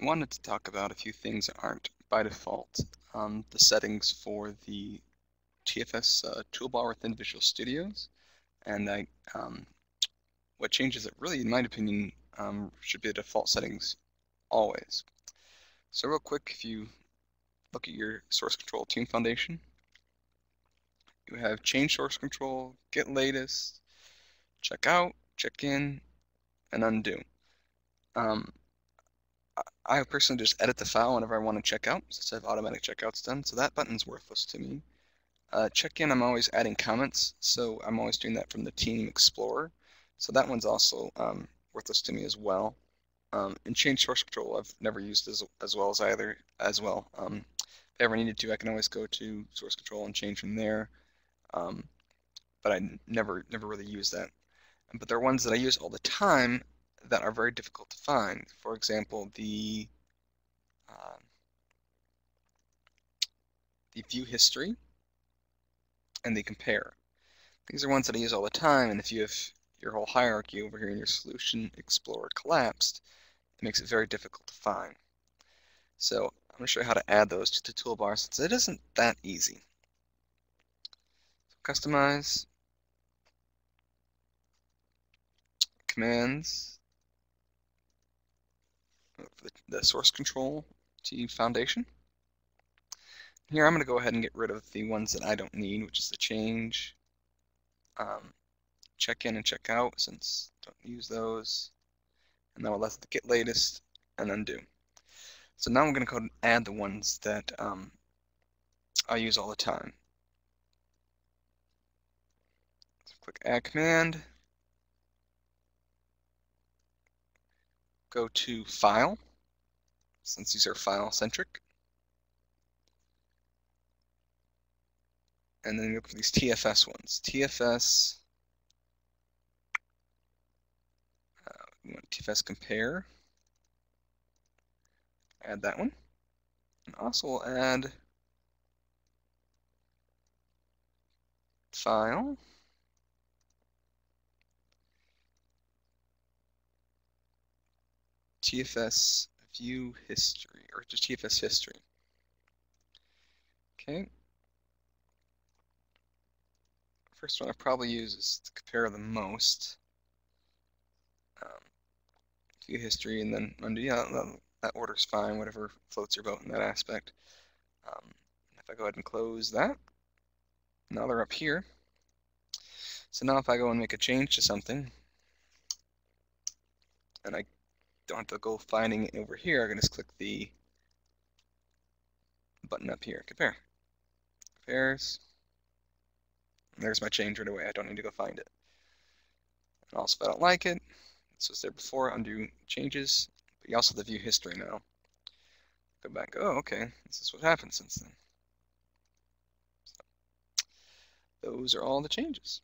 I wanted to talk about a few things that aren't by default um, the settings for the TFS uh, toolbar within Visual Studios and I, um, what changes it really, in my opinion, um, should be the default settings always. So real quick, if you look at your source control team foundation, you have change source control, get latest, check out, check in, and undo. Um, I personally just edit the file whenever I want to check out, since I have automatic checkouts done, so that button's worthless to me. Uh, check-in, I'm always adding comments, so I'm always doing that from the Team Explorer. So that one's also um, worthless to me as well. Um, and change source control, I've never used as, as well as either as well. Um, if I ever needed to, I can always go to source control and change from there. Um, but I never never really use that. But there are ones that I use all the time that are very difficult to find. For example, the uh, the view history and the compare. These are ones that I use all the time, and if you have your whole hierarchy over here in your Solution Explorer collapsed, it makes it very difficult to find. So I'm going to show you how to add those to the toolbar since it isn't that easy. So customize, commands, the, the source control to foundation. Here I'm going to go ahead and get rid of the ones that I don't need, which is the change, um, check in and check out, since I don't use those. And then I'll let the get latest and undo. So now I'm going to go and add the ones that um, I use all the time. So click add command. Go to file, since these are file centric. and then look for these TFS ones. TFS, uh, we want TFS compare. Add that one. And also we'll add file. TFS view history, or just TFS history. Okay, First one I probably use is to compare the most. Um, view history and then undo. Yeah, that, that order's fine, whatever floats your boat in that aspect. Um, if I go ahead and close that, now they're up here. So now if I go and make a change to something, and I don't have to go finding it over here, I can just click the button up here, compare. Compares. There's my change right away. I don't need to go find it. And also, if I don't like it, this was there before, undo changes. But you also have the view history now. Go back, oh, okay, this is what happened since then. So, those are all the changes.